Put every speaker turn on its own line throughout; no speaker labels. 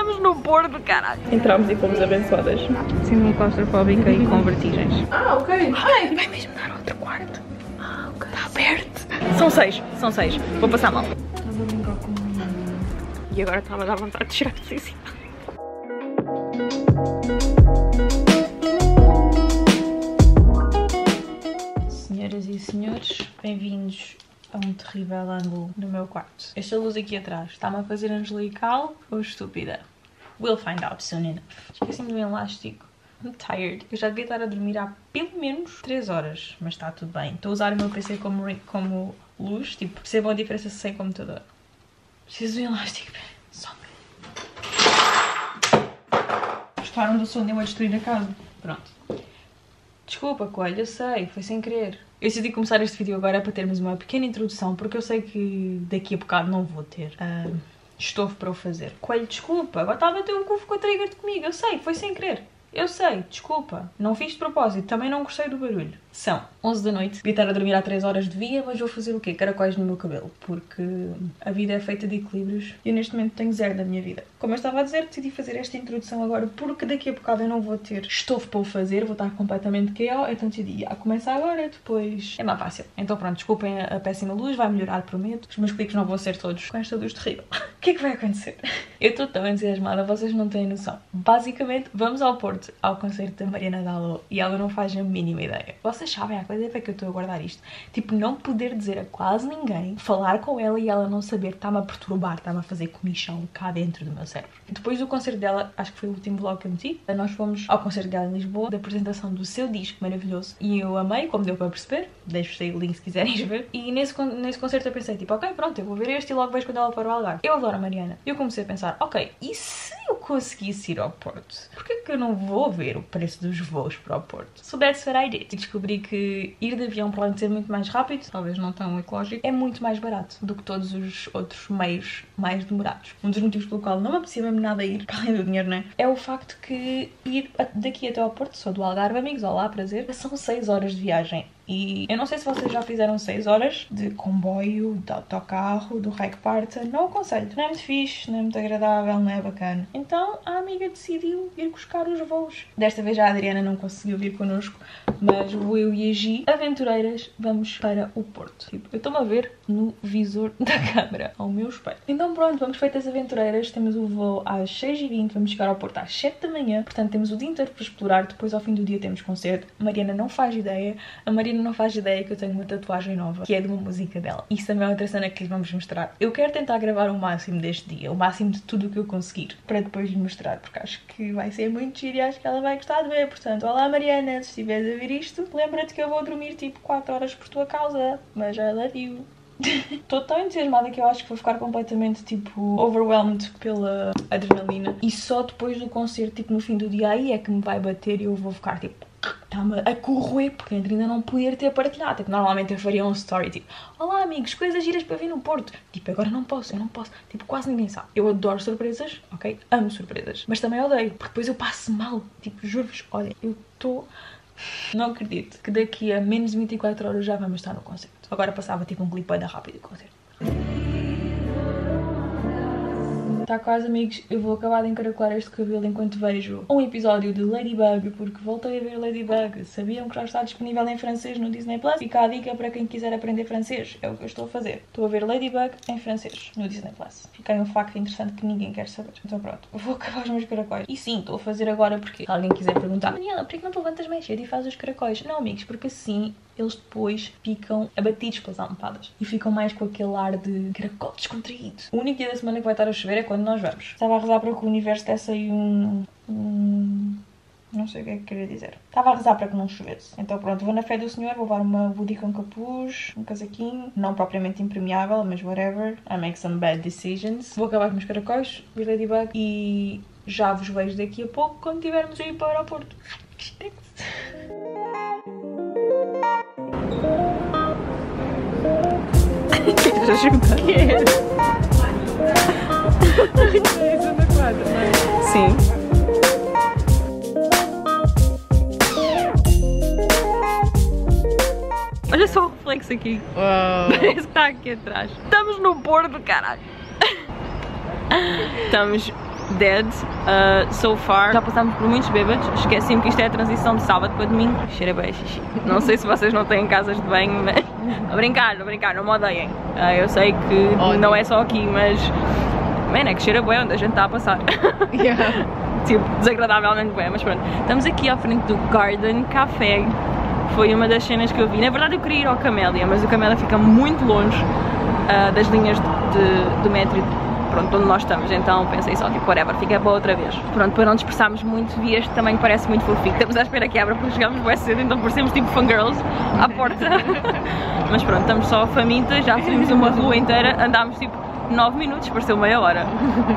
Estamos no Porto, caralho.
Entramos e fomos abençoadas.
Síndrome claustrofóbica e com vertigens.
Ah, ok.
Ai, vai mesmo dar outro quarto. Ah, ok. Está aberto. São seis, são seis. Vou passar mal. Estava a brincar com E agora estava a dar vontade de tirar assim. Senhoras e senhores, bem-vindos a um terrível ângulo no meu quarto. Esta luz aqui atrás está-me a fazer angelical ou estúpida? We'll find out soon enough. Esqueci-me do elástico. I'm tired. Eu já devia estar a dormir há pelo menos 3 horas, mas está tudo bem. Estou a usar o meu PC como, como luz, tipo, percebam a diferença sem computador. Preciso um elástico. Só Gostaram do som de eu a destruir a casa? Pronto. Desculpa, Coelho, eu sei, foi sem querer. Eu decidi começar este vídeo agora para termos uma pequena introdução, porque eu sei que daqui a bocado não vou ter uh, estofo para o fazer. Coelho, desculpa, agora estava a ter um cu ficou trigger comigo, eu sei, foi sem querer. Eu sei, desculpa, não fiz de propósito, também não gostei do barulho. São 11 da noite, devia estar a dormir há 3 horas de via, mas vou fazer o quê? Caracóis no meu cabelo, porque a vida é feita de equilíbrios e eu neste momento tenho zero na minha vida. Como eu estava a dizer, decidi fazer esta introdução agora porque daqui a bocado eu não vou ter estofo para o fazer, vou estar completamente KO, então decidi, ah, começa agora, depois é mais fácil. Então pronto, desculpem a péssima luz, vai melhorar, prometo. Os meus cliques não vão ser todos com esta luz terrível. o que é que vai acontecer? Eu estou tão entusiasmada, vocês não têm noção. Basicamente, vamos ao Porto, ao concerto da Mariana Dalo e ela não faz a mínima ideia. Vocês sabem a coisa é que eu estou a guardar isto. Tipo, não poder dizer a quase ninguém, falar com ela e ela não saber, está-me a perturbar, está-me a fazer comichão cá dentro do meu cérebro. Depois do concerto dela, acho que foi o último vlog que eu meti, nós fomos ao concerto dela em Lisboa, da apresentação do seu disco maravilhoso e eu amei, como deu para perceber, deixo aí o link se quiserem ver. E nesse, nesse concerto eu pensei, tipo, ok, pronto, eu vou ver este e logo vejo quando ela para o Algarve. Eu adoro a Mariana. Eu comecei a pensar, ok, e se eu conseguisse ir ao Porto? Porquê que eu não vou ver o preço dos voos para o Porto? So that's what I did. E descobri que ir de avião, para além de ser muito mais rápido, talvez não tão ecológico, é muito mais barato do que todos os outros meios mais demorados. Um dos motivos pelo qual não me apetecia mesmo nada ir, para além do dinheiro, não é? É o facto que ir daqui até ao Porto, sou do Algarve, amigos, olá, prazer, são 6 horas de viagem. E eu não sei se vocês já fizeram 6 horas de comboio, de autocarro, do Reich Parta. Não aconselho. Não é muito fixe, não é muito agradável, não é bacana. Então a amiga decidiu ir buscar os voos. Desta vez a Adriana não conseguiu vir connosco, mas o eu e a Gi, aventureiras, vamos para o Porto. Tipo, eu estou-me a ver no visor da câmera, ao meu espelho. Então pronto, vamos feitas aventureiras. Temos o voo às 6h20, vamos chegar ao Porto às 7 da manhã. Portanto, temos o dia inteiro para explorar. Depois, ao fim do dia, temos concerto. A Mariana não faz ideia. A Mariana não faz ideia que eu tenho uma tatuagem nova, que é de uma música dela. Isso também é outra cena que lhes vamos mostrar. Eu quero tentar gravar o máximo deste dia, o máximo de tudo o que eu conseguir, para depois lhe mostrar, porque acho que vai ser muito giro e acho que ela vai gostar de ver. Portanto, olá Mariana, se estiveres a ver isto, lembra-te que eu vou dormir tipo 4 horas por tua causa, mas I love you. Estou tão entusiasmada que eu acho que vou ficar completamente tipo overwhelmed pela adrenalina e só depois do concerto, tipo no fim do dia aí é que me vai bater e eu vou ficar tipo está-me a corroer porque ainda não poder ter partilhado. Tipo, normalmente eu faria um story tipo: Olá amigos, coisas giras para vir no Porto. Tipo, agora não posso, eu não posso. Tipo, quase ninguém sabe. Eu adoro surpresas, ok? Amo surpresas. Mas também odeio, porque depois eu passo mal. Tipo, juro-vos, olha, eu estou. Não acredito que daqui a menos de 24 horas já vamos estar no concerto. Agora passava tipo um clipe da rápido do concerto. Está quase, amigos. Eu vou acabar de encaracolar este cabelo enquanto vejo um episódio de Ladybug, porque voltei a ver Ladybug. Sabiam que já está disponível em francês no Disney Plus? Fica a dica para quem quiser aprender francês. É o que eu estou a fazer. Estou a ver Ladybug em francês no Disney Plus. Fica aí um facto interessante que ninguém quer saber. Então pronto, vou acabar os meus caracóis. E sim, estou a fazer agora porque se alguém quiser perguntar, Daniela, por que não te levantas mais cedo e fazes os caracóis? Não, amigos, porque assim eles depois ficam abatidos pelas almofadas e ficam mais com aquele ar de caracol descontraído. O único dia da semana que vai estar a chover é quando nós vamos. Estava a rezar para que o universo desse aí um. um não sei o que é que queria dizer. Estava a rezar para que não chovesse. Então pronto, vou na fé do senhor, vou levar uma hoodie com capuz, um casaquinho, não propriamente impermeável, mas whatever. I make some bad decisions. Vou acabar com os caracóis, o Ladybug, e já vos vejo daqui a pouco quando tivermos aí para o aeroporto. Queres ajudar? Quero. Na quadra, não é? Sim. Olha só o reflexo aqui.
Uau.
Parece que está aqui atrás. Estamos no Porto, caralho.
Estamos
dead uh, so far. Já passámos por muitos bêbados, esqueci-me que isto é a transição de sábado para domingo. Cheira bem xixi. Não sei se vocês não têm casas de banho, mas... A brincar, a brincar, não me odeiem. Uh, eu sei que
Ódio.
não é só aqui, mas... Man, é que cheira bem onde a gente está a passar.
Yeah.
tipo, desagradavelmente bem, mas pronto. Estamos aqui à frente do Garden Café. Foi uma das cenas que eu vi. Na verdade eu queria ir ao Camélia, mas o Camélia fica muito longe ah, das linhas de, de- do metro pronto, onde nós estamos, então pensei só, tipo, whatever, fica para outra vez. Pronto, para não dispersarmos muito, vi este também que parece muito fofinho. Estamos à espera que abra porque chegamos bem cedo, então parecemos tipo fangirls à porta. Mas pronto, estamos só famintas, já subimos uma rua inteira, andámos tipo 9 minutos, pareceu meia hora.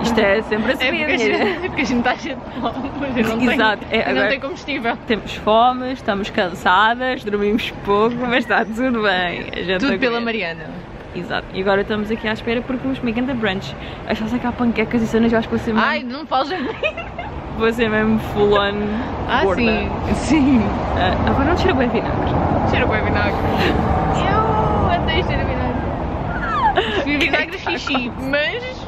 Isto é sempre assim.
É porque a gente, porque a gente está cheio de fome, mas eu não tenho,
Exato, é,
eu não
agora-
tenho combustível.
Temos fome, estamos cansadas, dormimos pouco, mas está tudo bem.
Tudo pela. Mariana.
Exato. E agora estamos aqui à espera porque vamos comer ganda brunch. A só sei que há panquecas e cenas, eu acho que vou ser mesmo,
Ai, não fales
vou ser mesmo full on
Ah, sim. Sim.
Ah, agora não cheira bem vinagre.
Cheira bem vinagre. Eu odeio cheiro vinagre. Vinagre xixi, mas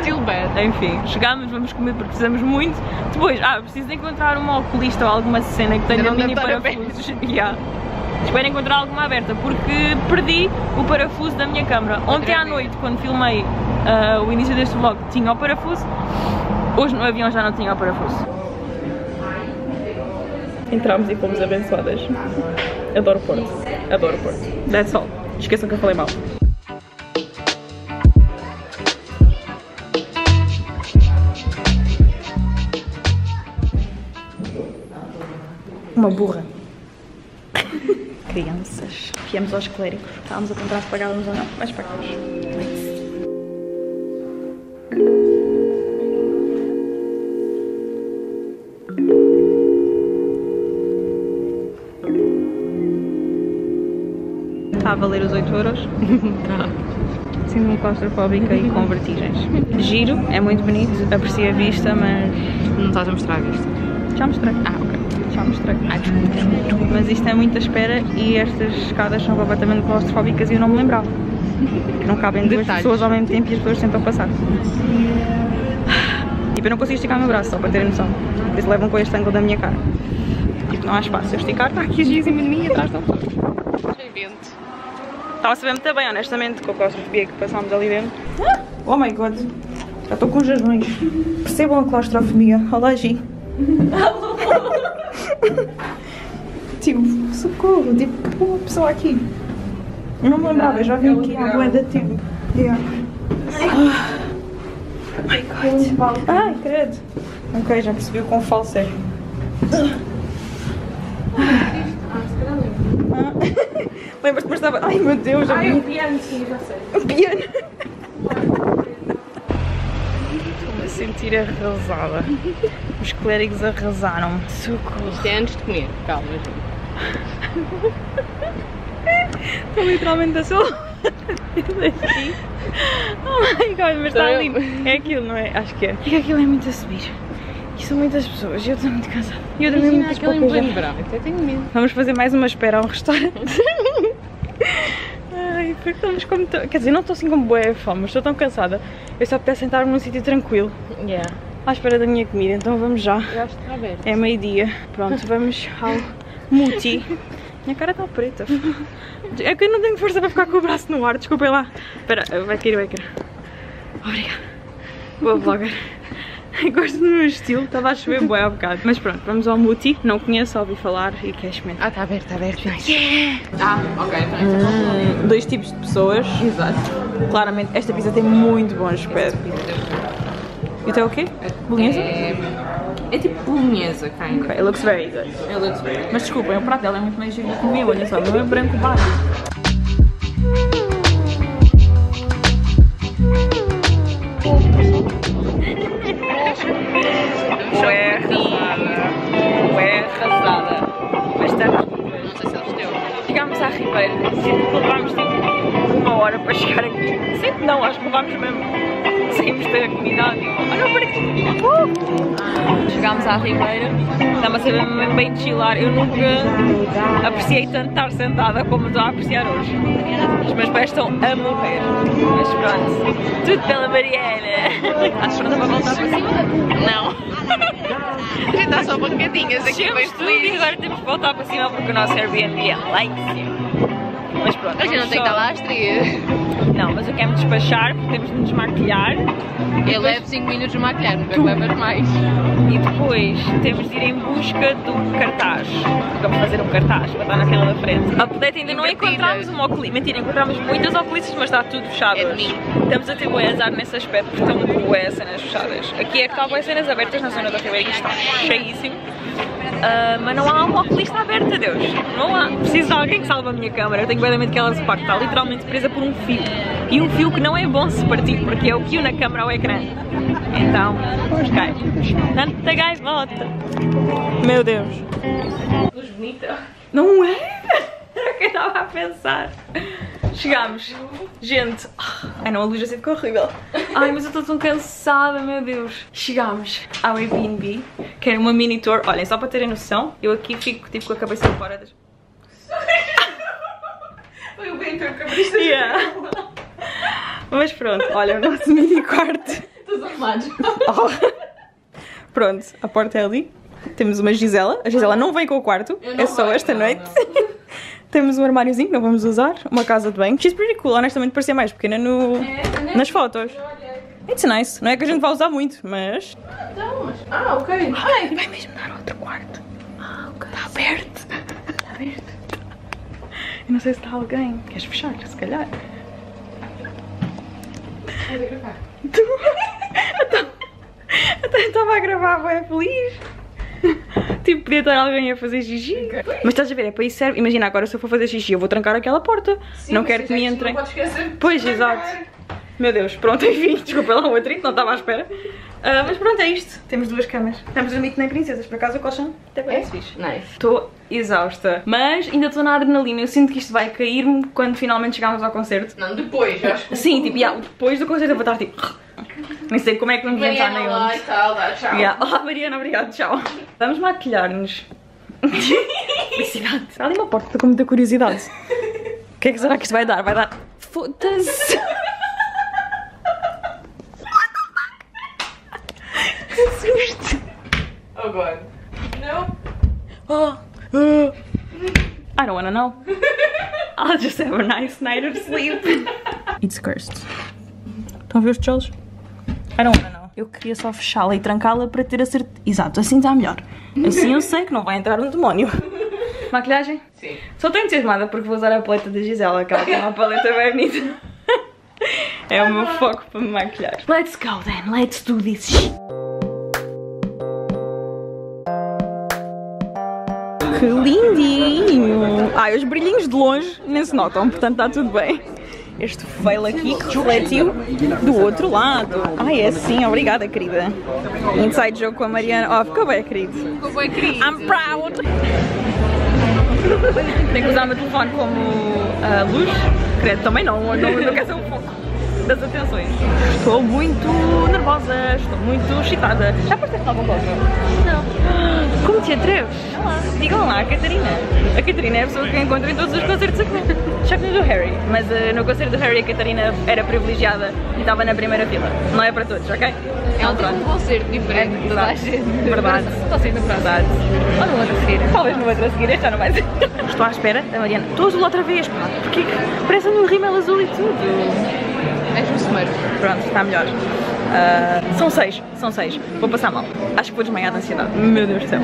still bad.
Enfim, chegámos, vamos comer porque precisamos muito. Depois, ah, preciso encontrar uma oculista ou alguma cena que tenha mini parafusos. Yeah. Espero encontrar alguma aberta porque perdi o parafuso da minha câmera. Ontem à noite, quando filmei ah, o início deste vlog, tinha o parafuso. Hoje no avião já não tinha o parafuso.
Entramos e fomos abençoadas. Adoro Porto. Adoro Porto.
That's all.
Esqueçam que eu falei mal.
Uma burra. Crianças. Viemos aos clérigos. Estávamos a tentar se pagávamos ou não, mas pagámos. Está a valer os 8 euros? Sinto-me claustrofóbica e com vertigens. Giro, é muito bonito, aprecio a vista, mas
Não estás a mostrar isto.
já mostrei. Ah, ok. Já mostrei.
Ai, desculpa.
Mas isto é muita espera e estas escadas são completamente claustrofóbicas e eu não me lembrava. Que não cabem duas
Detalhes.
pessoas ao mesmo tempo e as pessoas tentam passar. Tipo, eu não consigo esticar o meu braço, só para terem noção. Eles levam com este ângulo da minha cara. Tipo, não há espaço. Se eu esticar, está aqui a Giz em mim e atrás estão pessoas.
Cheio de vento.
Estava a saber muito bem, honestamente, com a claustrofobia que passámos ali dentro. Oh my god, já estou com jejões. Percebam a claustrofobia. Olá, Gi. tipo, socorro, tipo, uma pessoa aqui. Eu não eu já vim aqui há bué de tempo. Yeah. Oh my god. Ai, credo. Ok, já percebi o quão falso é. Ah. Lembras-te, mas estava. Ai meu Deus, já vi.
piano, sim, já sei.
O piano. Estou-me a sentir arrasada. Os clérigos arrasaram-me. Socorro.
Isto é antes de comer. Calma, gente.
Estou literalmente a sol. Aqui. Oh my god, mas está lindo. É aquilo, não é? Acho que é. É que aquilo é muito a subir. E são muitas pessoas e eu estou muito cansada. E eu dormi muitas poucas
pleno
já.
verão. Até tenho medo.
Vamos fazer mais uma espera a um restaurante. Ai, porque estamos como. Quer dizer, não estou assim com boa fome, mas estou tão cansada. Eu só apetece sentar-me num sítio tranquilo,
Yeah.
À espera da minha comida, então vamos já.
Eu acho que está aberto.
É meio-dia. Pronto, vamos ao muti. Minha cara está preta. É que eu não tenho força para ficar com o braço no ar, desculpem lá. Espera, vai cair, vai cair. Obrigada. Boa vlogger. Gosto do meu estilo, estava a chover bué há bocado. Mas pronto, vamos ao muti. Não conheço, ouvi falar e quero experimentar.
Ah, está aberto, está aberto. Nice. Ah, ok.
Hum, dois tipos de pessoas.
Exato.
Claramente, esta pizza tem muito bom aspecto. E o quê? Bolonhesa?
É, é tipo bolonhesa, kind of.
Ok, it looks very good.
It looks very good.
Mas desculpem, o prato dela é muito mais giro que o meu, olha só, o meu é branco básico. Ué, arrasada. Ué, arrasada. Mas estamos
Não sei se eles deu.
Chegámos à Ribeira, sinto que levámos tipo uma hora para chegar aqui. Sinto não, acho que levámos mesmo. Saímos da comunidade e olha para aqui. Uh! chegámos à Ribeira, estava a ser mesmo bem de chilar. Eu nunca apreciei tanto estar sentada como estou a apreciar hoje. Os meus pés estão a morrer. Mas pronto, tudo pela Mariana. Estás pronta para voltar para cima?
Não. A gente está só pancadinhas aqui, bem
Chegamos tudo e agora temos que voltar para cima porque o nosso Airbnb é lá em cima. Mas pronto,
A gente não tem que estar lá às três.
Não, eu quero me despachar porque temos de nos maquilhar
Eu levo 5 minutos de maquilhar, nunca levas mais.
e depois temos de ir em busca do cartaz. Vamos fazer um cartaz para estar na fila da frente. Update ainda não encontramos uma oculista. Mentira, encontramos muitas oculistas, mas está tudo fechado.
É.
Estamos a ter bué azar nesse aspecto porque estão bué cenas fechadas. Aqui é que está bué cenas abertas na zona da Ribeira e está cheíssimo. Ah, mas não há uma oculista aberta, Deus. Não há. Preciso de alguém que salve a minha câmera. Eu tenho medo que ela se parte. Está literalmente presa por um fio. E um fio que não é bom se partir, porque é o fio na câmera ao ecrã. Então, ok. Tanta gaivota. Meu Deus.
Luz bonita.
Não é? Era o que eu estava a pensar. Chegámos. Gente. Ai não, a luz já ficou horrível. Ai, mas eu estou tão cansada, meu Deus. Chegámos ao Airbnb, que era uma mini tour. Olhem, só para terem noção, eu aqui fico tipo com a cabeça fora das.
Foi o bem teu cabrista.
Yeah. Mas pronto, olha o nosso mini quarto.
Todos arrumados.
Oh. Pronto, a porta é ali. Temos uma Gisela. A Gisela não vem com o quarto,
não
é só
venho,
esta
não,
noite. Temos um armáriozinho que não vamos usar, uma casa de banho. She's pretty cool, honestamente parecia mais pequena no...
É,
nas fotos. It's nice. Não é que a gente vá usar muito, mas.
Então, mas... Ah, ok.
Ai, vai mesmo dar outro quarto. Ah, ok. Está aberto. Está aberto. Eu não sei se está alguém. Queres fechar? Se calhar.
Vou gravar.
Até estava a gravar, bem feliz. Tipo, podia estar alguém a fazer xixi. Mas estás a ver, é para isso serve. Imagina, agora se eu for fazer xixi, eu vou trancar aquela porta. não quero que me entrem.
Podes esquecer.
Pois, exato. Meu Deus, pronto, enfim, desculpa lá o atrito, não estava à espera. Ah, mas pronto, é isto. Temos duas camas. Estamos dormir que nem princesas, por acaso o colchão até parece fixe.
Nice.
Estou exausta, mas ainda estou na adrenalina. Eu sinto que isto vai cair-me quando finalmente chegarmos ao concerto.
Não, depois, acho que...
Sim, tipo, yeah, depois do concerto eu vou estar tipo. Nem sei como é que vamos entrar
Mariana
nem
lá e tal, dá tchau.
Yeah. Olá Mariana, obrigada, tchau. Vamos maquilhar-nos. Felicidade. Há ali uma porta, estou com muita curiosidade. O que é que será que isto vai dar? Vai dar. Foda-se! Que susto!
Oh, God. Não.
Oh. Uh. I don't wanna know. I'll just have a nice night of sleep. It's cursed. Estão a ver os tijolos? I don't wanna know. Eu queria só fechá-la e trancá-la para ter a certeza. Exato, assim está melhor. Assim eu sei que não vai entrar um demónio. Maquilhagem?
Sim.
Só estou entusiasmada porque vou usar a paleta da Gisela, que ela tem uma paleta bem bonita. É o meu foco para me maquilhar. Let's go then, let's do this. Que lindinho! Ai, os brilhinhos de longe nem se notam, portanto está tudo bem. Este fail aqui que refletiu do outro lado. Ai, é assim, obrigada, querida. Inside joke com a Mariana. Oh, ficou bem, querido.
Ficou bem querido.
I'm proud! Tenho que usar o meu telefone como ah, luz. Credo, também não, não, não quer ser o foco das atenções. Estou muito nervosa, estou muito excitada. Já apareceste alguma coisa? Não. Como te atreves? Digam lá, a Catarina. A Catarina é a pessoa que eu encontro em todos os concertos aqui. Já que no do Harry, mas ah, no concerto do Harry a Catarina era privilegiada e estava na primeira fila. Não é para todos, ok?
É um
Então,
um concerto diferente de toda a gente.
Verdade.
Estou para
Verdade.
Ou no outro a seguir.
Talvez no outro a seguir, este já não vai ser. Estou à espera da Mariana. Estou azul outra vez, pá. Porque parece um rímel azul e tudo.
És um smurf.
Pronto, está melhor. Ah, são seis, são seis. Vou passar mal. Acho que vou desmaiar de ansiedade. Meu Deus do céu.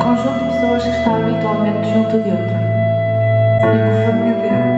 Conjunto de pessoas que está habitualmente junto de outra. E por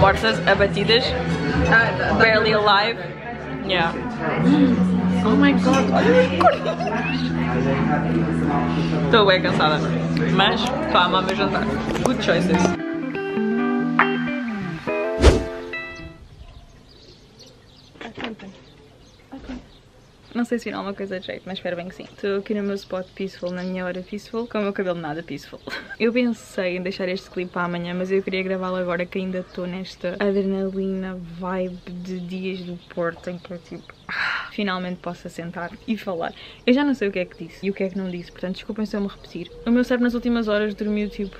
Martha's appetitisch. Barely alive. Yeah.
Oh my god,
Estou bem cansada. Mas estou a amar o meu jantar. Good choices. Sei se viram alguma coisa de jeito, mas espero bem que sim. Estou aqui no meu spot peaceful, na minha hora peaceful, com o meu cabelo nada peaceful. Eu pensei em deixar este clipe para amanhã, mas eu queria gravá-lo agora que ainda estou nesta adrenalina vibe de dias do Porto, em que eu tipo... ah, Finalmente posso assentar e falar. Eu já não sei o que é que disse e o que é que não disse, portanto desculpem se eu me repetir. O meu cérebro nas últimas horas dormiu tipo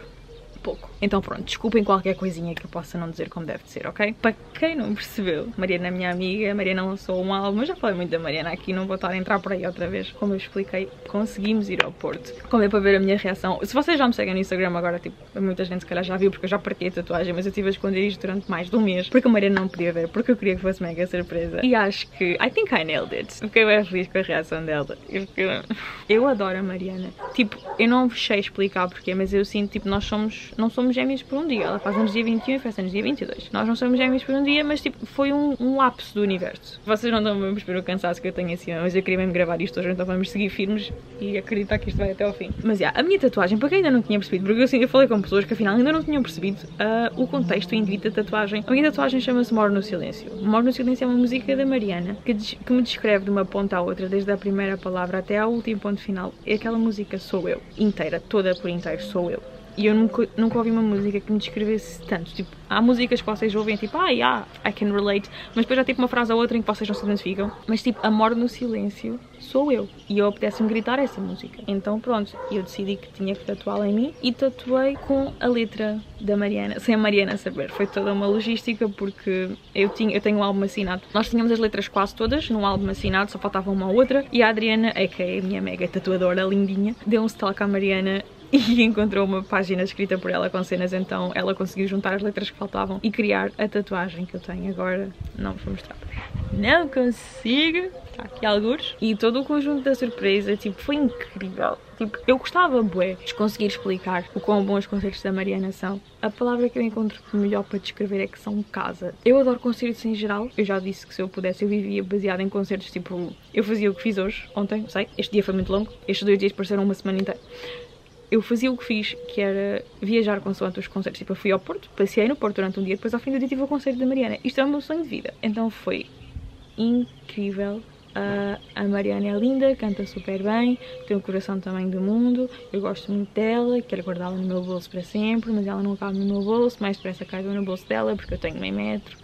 pouco. Então pronto, desculpem qualquer coisinha que eu possa não dizer como deve de ser, ok? Para quem não percebeu, Mariana é minha amiga, Mariana lançou um álbum, eu já falei muito da Mariana aqui, não vou estar a entrar por aí outra vez. Como eu expliquei, conseguimos ir ao Porto. Como é para ver a minha reação. Se vocês já me seguem no Instagram agora, tipo, muita gente se calhar já viu porque eu já partilhei a tatuagem, mas eu estive a esconder isto durante mais de um mês, porque a Mariana não podia ver, porque eu queria que fosse mega surpresa. E acho que, I think I nailed it. Fiquei bem feliz com a reação dela. Eu adoro a Mariana. Tipo, eu não vos sei explicar porquê, mas eu sinto, tipo, nós somos, não somos gêmeos por um dia. Ela faz anos dia 21 e faz anos dia 22. Nós não somos gêmeos por um dia, mas, tipo, foi um, um lapso do universo. Vocês não estão a perceber o cansaço que eu tenho assim, mas eu queria mesmo gravar isto hoje, então vamos seguir firmes e acreditar que isto vai até ao fim. Mas, já, a minha tatuagem, para quem ainda não tinha percebido, porque assim, eu falei com pessoas que afinal ainda não tinham percebido ah, o contexto, o indivíduo da tatuagem. A minha tatuagem chama-se Moro no Silêncio. Moro no Silêncio é uma música da Mariana que, que me descreve de uma ponta à outra, desde a primeira palavra até ao último ponto final. E aquela música sou eu, inteira, toda por inteiro, sou eu. E eu nunca, nunca ouvi uma música que me descrevesse tanto. Tipo, há músicas que vocês ouvem, tipo, ah, yeah, I can relate. Mas depois há tipo uma frase ou outra em que vocês não se identificam. Mas tipo, Amor no Silêncio sou eu. E eu apetece-me gritar essa música. Então pronto, eu decidi que tinha que tatuá-la em mim. E tatuei com a letra da Mariana. Sem a Mariana saber. Foi toda uma logística porque eu, tinha, eu tenho um álbum assinado. Nós tínhamos as letras quase todas num álbum assinado, só faltava uma ou outra. E a Adriana, é que é a minha mega tatuadora lindinha, deu um stalk à Mariana e encontrou uma página escrita por ela com cenas, então ela conseguiu juntar as letras que faltavam e criar a tatuagem que eu tenho agora. Não vou mostrar. Não consigo. Está aqui alguns. E todo o conjunto da surpresa, tipo, foi incrível. Tipo, eu gostava, bué, de conseguir explicar o quão bons os concertos da Mariana são. A palavra que eu encontro melhor para descrever é que são casa. Eu adoro concertos em geral. Eu já disse que se eu pudesse, eu vivia baseada em concertos, tipo, eu fazia o que fiz hoje, ontem, sei. Este dia foi muito longo. Estes dois dias pareceram uma semana inteira eu fazia o que fiz, que era viajar consoante os concertos. Tipo, eu fui ao Porto, passei no Porto durante um dia, depois ao fim do dia tive o concerto da Mariana. Isto é o meu sonho de vida. Então foi incrível. Ah, a Mariana é linda, canta super bem, tem o coração também do mundo. Eu gosto muito dela, quero guardá-la no meu bolso para sempre, mas ela não cabe no meu bolso, mais depressa caiba no bolso dela, porque eu tenho meio metro.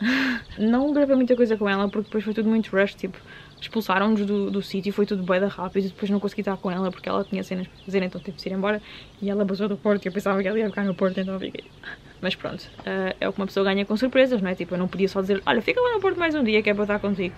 não gravei muita coisa com ela, porque depois foi tudo muito rush, tipo, expulsaram-nos do, do sítio, foi tudo bem da rápido, e depois não consegui estar com ela porque ela tinha cenas para fazer, então teve de ir embora. E ela basou do Porto, e eu pensava que ela ia ficar no Porto, então fiquei. Mas pronto, ah, é o que uma pessoa ganha com surpresas, não é? Tipo, eu não podia só dizer, olha, fica lá no Porto mais um dia que é para estar contigo.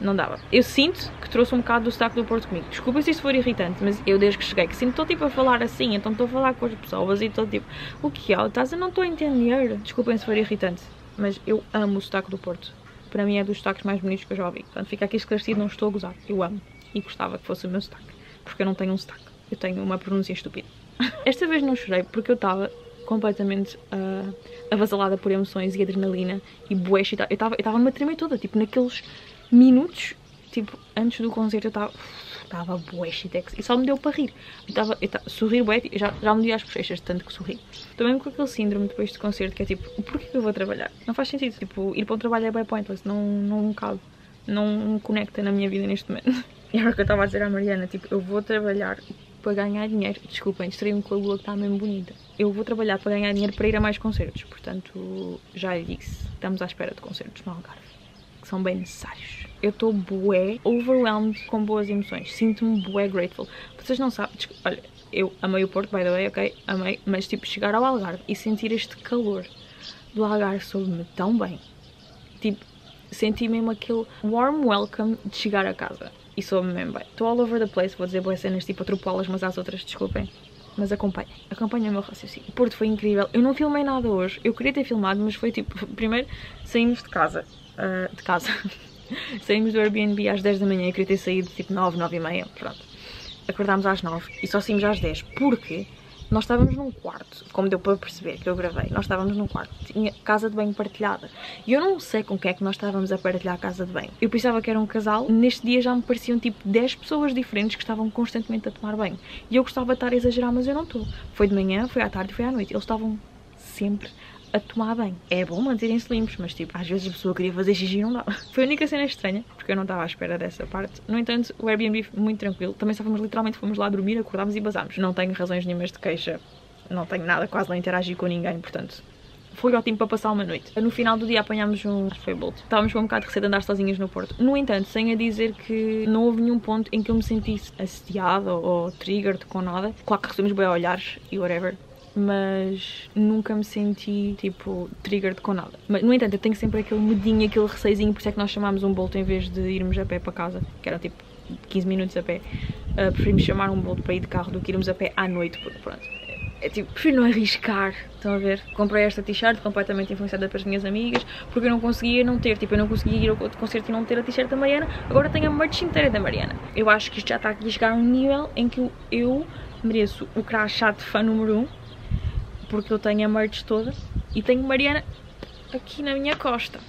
Não dava. Eu sinto que trouxe um bocado do sotaque do Porto comigo. Desculpa se isso for irritante, mas eu desde que cheguei, que sinto estou tipo a falar assim, então estou a falar com as pessoas e estou tipo, o que é? Estás a não estou a entender. Desculpem se for irritante, mas eu amo o sotaque do Porto. Para mim é dos sotaques mais bonitos que eu já ouvi. Portanto, fica aqui esclarecido, não estou a gozar. Eu amo. E gostava que fosse o meu sotaque. Porque eu não tenho um sotaque. Eu tenho uma pronúncia estúpida. Esta vez não chorei porque eu estava completamente ah, avasalada por emoções e adrenalina e bué Eu estava eu estava numa tremê toda, tipo, naqueles minutos, tipo, antes do concerto eu estava estava bué excitex e só me deu para rir. Estava, estava, sorrir bué, já, já me deu às bochechas tanto que sorri. Estou mesmo com aquele síndrome depois de concerto que é tipo, porquê que eu vou trabalhar? Não faz sentido, tipo, ir para um trabalho é bem pointless, não, não cabe, não conecta na minha vida neste momento. E era o que eu estava a dizer à Mariana, tipo, eu vou trabalhar para ganhar dinheiro. Desculpem, distraí-me com a lua que está mesmo bonita. Eu vou trabalhar para ganhar dinheiro para ir a mais concertos. Portanto, já lhe disse, estamos à espera de concertos no Algarve. Que são bem necessários. Eu estou bué, overwhelmed com boas emoções. Sinto-me bué grateful. Vocês não sabem, olha, eu amei o Porto, by the way, ok? Amei, mas tipo, chegar ao Algarve e sentir este calor do Algarve soube-me tão bem. Tipo, senti mesmo aquele warm welcome de chegar a casa. e soube-me mesmo bem. Estou all over the place, vou dizer boas cenas tipo atropá-las umas às outras, desculpem. Mas acompanhem, acompanhem o meu raciocínio. O Porto foi incrível. Eu não filmei nada hoje. Eu queria ter filmado, mas foi tipo, primeiro saímos de casa. Uh, de casa. saímos do Airbnb às 10 da manhã. Eu queria ter saído tipo 9, 9 e meia. Pronto. Acordámos às 9 e só saímos às 10. Porque nós estávamos num quarto, como deu para perceber que eu gravei, nós estávamos num quarto, tinha casa de banho partilhada. E eu não sei com quem é que nós estávamos a partilhar a casa de banho. Eu pensava que era um casal, neste dia já me pareciam tipo 10 pessoas diferentes que estavam constantemente a tomar banho. E eu gostava de estar a exagerar, mas eu não estou. Foi de manhã, foi à tarde, foi à noite. Eles estavam sempre a tomar bem. É bom manterem-se limpos, mas tipo, às vezes a pessoa queria fazer xixi e não dava. Foi a única cena estranha, porque eu não estava à espera dessa parte. No entanto, o Airbnb muito tranquilo. Também só fomos literalmente, fomos lá dormir, acordámos e basámos. Não tenho razões nenhumas de queixa. Não tenho nada, quase não interagi com ninguém, portanto foi ótimo para passar uma noite. No final do dia apanhámos um... Acho foi Bolt. Estávamos com um bocado de receita de andar sozinhas no Porto. No entanto, sem a dizer que não houve nenhum ponto em que eu me sentisse assediada ou, ou triggered com nada. Claro que recebemos bem olhares e whatever mas nunca me senti, tipo, triggered com nada. Mas, no entanto, eu tenho sempre aquele medinho, aquele receizinho, por isso é que nós chamámos um Bolt em vez de irmos a pé para casa, que era tipo 15 minutos a pé. Uh, preferimos chamar um Bolt para ir de carro do que irmos a pé à noite, porque pronto. É, é tipo, prefiro não arriscar, estão a ver? Comprei esta t-shirt completamente influenciada pelas minhas amigas, porque eu não conseguia não ter, tipo, eu não conseguia ir ao concerto e não ter a t-shirt da Mariana, agora tenho a merch inteira da Mariana. Eu acho que isto já está aqui a chegar a um nível em que eu mereço o crachá de fã número 1, um, porque eu tenho a merch toda e tenho Mariana aqui na minha costa,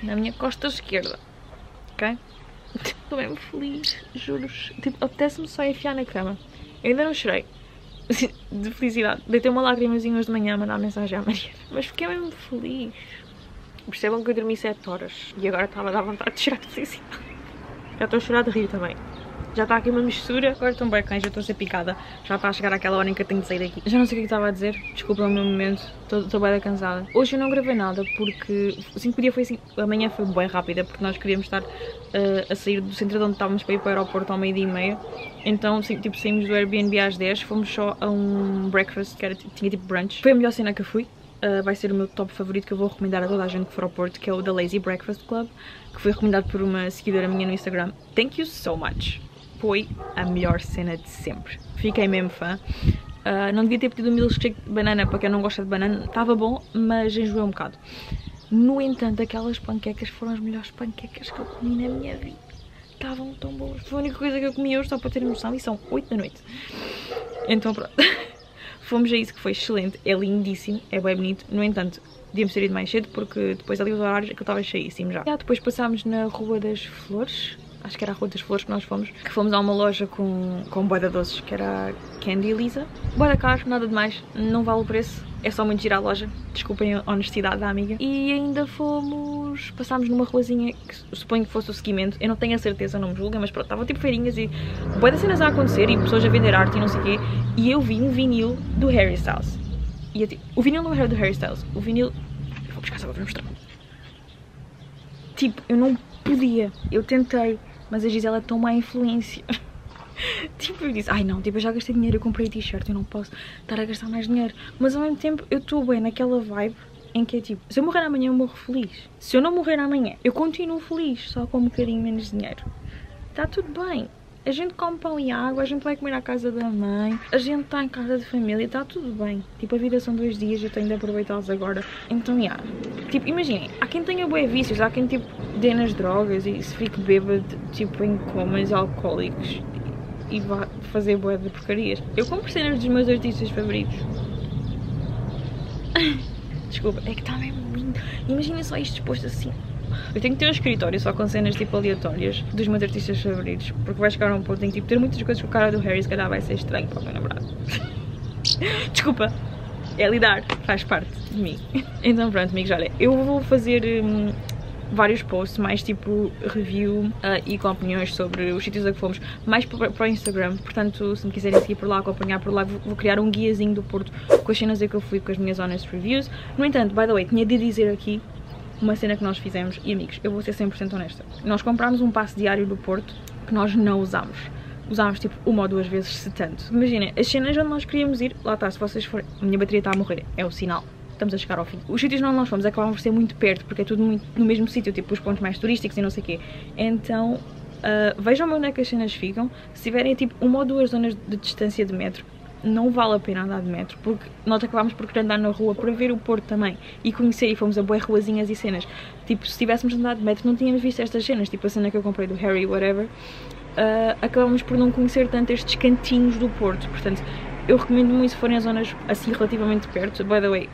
na minha costa esquerda, ok? Estou mesmo feliz, juro. Tipo, apetece-me só enfiar na cama. Eu ainda não chorei de felicidade. Deitei uma lágrimazinha hoje de manhã a mandar mensagem à Mariana, mas fiquei mesmo feliz. Percebam que eu dormi 7 horas e agora estava a dar vontade de chorar de felicidade. Já estou a chorar de rir também. Já está aqui uma mistura. Agora estou bem cães, já estou a ser picada. Já está a chegar aquela hora em que eu tenho de sair daqui. Já não sei o que estava a dizer. Desculpa o meu momento. Estou bem cansada. Hoje eu não gravei nada porque o 5 dia foi assim. Amanhã foi bem rápida porque nós queríamos estar uh, a sair do centro de onde estávamos para ir para o aeroporto ao meio-dia e meia. Então, tipo, saímos do Airbnb às 10. Fomos só a um breakfast que era, tinha tipo brunch. Foi a melhor cena que eu fui. Uh, vai ser o meu top favorito que eu vou recomendar a toda a gente que for ao Porto, que é o The Lazy Breakfast Club, que foi recomendado por uma seguidora minha no Instagram. Thank you so much! Foi a melhor cena de sempre. Fiquei mesmo fã. Uh, não devia ter pedido um milkshake de banana para quem não gosta de banana. Estava bom, mas enjoei um bocado. No entanto, aquelas panquecas foram as melhores panquecas que eu comi na minha vida. Estavam tão boas. Foi a única coisa que eu comi hoje, só para ter noção, e são 8 da noite. Então pronto. Fomos a isso que foi excelente. É lindíssimo, é bem bonito. No entanto, devíamos ter ido mais cedo porque depois ali os horários que eu estava cheíssimo já. já. Depois passámos na Rua das Flores, acho que era a Rua das Flores que nós fomos, que fomos a uma loja com, com boeda doces, que era Candy Elisa. Boeda caro, nada demais, não vale o preço, é só muito girar a loja, desculpem a honestidade da amiga. E ainda fomos, passámos numa ruazinha que suponho que fosse o seguimento, eu não tenho a certeza, não me julguem, mas pronto, estavam tipo feirinhas e boeda cenas a acontecer e pessoas a vender arte e não sei o quê, e eu vi um vinil do Harry Styles. E eu, tipo, o vinil não era do Harry Styles, o vinil... Eu vou buscar só para mostrar. Tipo, eu não podia, eu tentei, mas a Gisela é tão má influência. tipo, eu disse, ai não, tipo, eu já gastei dinheiro, eu comprei t-shirt, eu não posso estar a gastar mais dinheiro. Mas ao mesmo tempo, eu estou bem naquela vibe em que é tipo, se eu morrer amanhã eu morro feliz. Se eu não morrer amanhã, eu continuo feliz, só com um bocadinho menos dinheiro. Está tudo bem. A gente come pão e água, a gente vai comer à casa da mãe, a gente está em casa de família, está tudo bem. Tipo, a vida são dois dias, eu tenho de aproveitá-los agora. Então. Yeah. Tipo, imaginem, há quem tenha bué vícios, há quem, tipo, dê nas drogas e se fique bêbado, tipo, em comas alcoólicos e vá fazer bué de porcarias. Eu compro cenas dos meus artistas favoritos. Desculpa, é que está mesmo lindo. Imaginem só isto exposto assim. Eu tenho que ter um escritório só com cenas tipo aleatórias dos meus artistas favoritos, porque vai chegar a um ponto em que tipo, ter muitas coisas com a cara do Harry se calhar vai ser estranho para o meu namorado. Desculpa, é lidar, faz parte de mim. Então pronto, amigos, olha, eu vou fazer hum, vários posts, mais tipo review uh, e com opiniões sobre os sítios a que fomos, mais para, para o Instagram. Portanto, se me quiserem seguir por lá, acompanhar por lá, vou, vou criar um guiazinho do Porto com as cenas a que eu fui, com as minhas honest reviews. No entanto, by the way, tinha de dizer aqui uma cena que nós fizemos, e amigos, eu vou ser 100% honesta, nós comprámos um passe diário do Porto que nós não usámos. Usámos tipo uma ou duas vezes, se tanto. Imaginem, as cenas onde nós queríamos ir, lá está, se vocês forem, a minha bateria está a morrer, é o sinal. Estamos a chegar ao fim. Os sítios onde nós fomos acabavam por ser muito perto, porque é tudo muito, no mesmo sítio, tipo os pontos mais turísticos e não sei o quê. Então, Uh, vejam onde é que as cenas ficam. Se tiverem tipo uma ou duas zonas de distância de metro, não vale a pena andar de metro, porque nós acabámos por querer andar na rua para ver o Porto também e conhecer e fomos a boas ruazinhas e cenas. Tipo, se tivéssemos andado de metro não tínhamos visto estas cenas, tipo a cena que eu comprei do Harry, whatever. Uh, acabamos por não conhecer tanto estes cantinhos do Porto, portanto, eu recomendo muito se forem a zonas assim relativamente perto. By the way,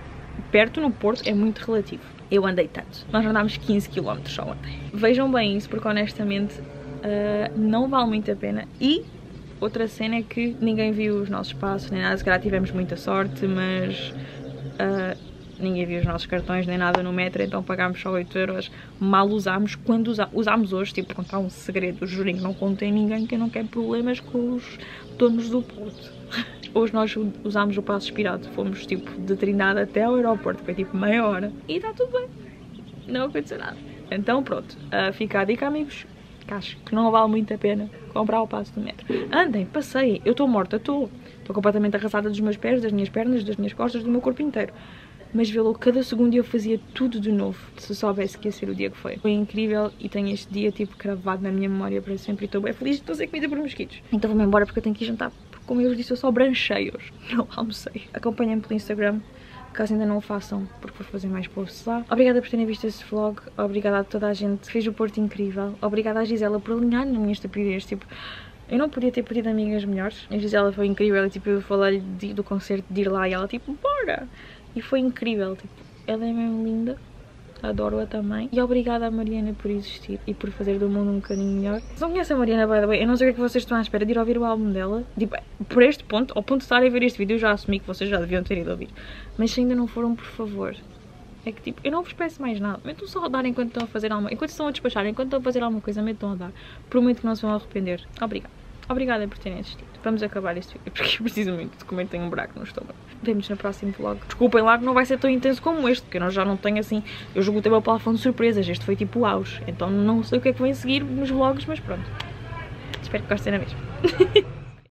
perto no Porto é muito relativo. Eu andei tanto. Nós andámos 15 km só ontem. Vejam bem isso, porque honestamente uh, não vale muito a pena. E outra cena é que ninguém viu os nossos passos, nem nada. Se calhar tivemos muita sorte, mas uh, ninguém viu os nossos cartões nem nada no metro, então pagámos só 8 euros. Mal usámos. Quando usámos hoje, tipo, contar um segredo, jurinho, não contei ninguém que não quer problemas com os donos do Porto. Hoje nós usámos o passo expirado, fomos tipo de Trindade até ao aeroporto, foi tipo meia hora e está tudo bem, não aconteceu nada. Então pronto, uh, fica a dica amigos, que acho que não vale muito a pena comprar o passo do metro. Andem, passei, eu estou morta, estou. Estou completamente arrasada dos meus pés, das minhas pernas, das minhas costas, do meu corpo inteiro. Mas vê-lo, cada segundo eu fazia tudo de novo, se soubesse que ia ser o dia que foi. Foi incrível e tenho este dia tipo cravado na minha memória para sempre e estou bem feliz de estou a ser comida por mosquitos. Então vou-me embora porque eu tenho que ir jantar como eu vos disse, eu só branchei hoje. Não almocei. Acompanhem-me pelo Instagram, caso ainda não o façam, porque vou fazer mais posts lá. Obrigada por terem visto esse vlog. Obrigada a toda a gente que fez o Porto incrível. Obrigada a Gisela por alinhar na minha estupidez. Tipo, eu não podia ter pedido amigas melhores. A Gisela foi incrível. E, tipo, eu falei do concerto de ir lá e ela, tipo, bora! E foi incrível. Tipo, ela é mesmo linda adoro-a também. E obrigada à Mariana por existir e por fazer do mundo um bocadinho melhor. Se não conhecem a Mariana, by the way, eu não sei o que é que vocês estão à espera de ir ouvir o álbum dela. Tipo, por este ponto, ao ponto de estarem a ver este vídeo, eu já assumi que vocês já deviam ter ido ouvir. Mas se ainda não foram, por favor, é que tipo, eu não vos peço mais nada. Metam só a dar enquanto estão a fazer alguma Enquanto estão a despachar, enquanto estão a fazer alguma coisa, metam a dar. Prometo que não se vão arrepender. Obrigada. Obrigada por terem assistido. Vamos acabar este vídeo porque eu preciso muito de comer, tenho um buraco no estômago. Vemos no próximo vlog. Desculpem lá que não vai ser tão intenso como este, porque eu já não tenho assim. Eu jogo o tema plafond de surpresas, este foi tipo auge. Então não sei o que é que vem seguir nos vlogs, mas pronto. Espero que gostem na mesma.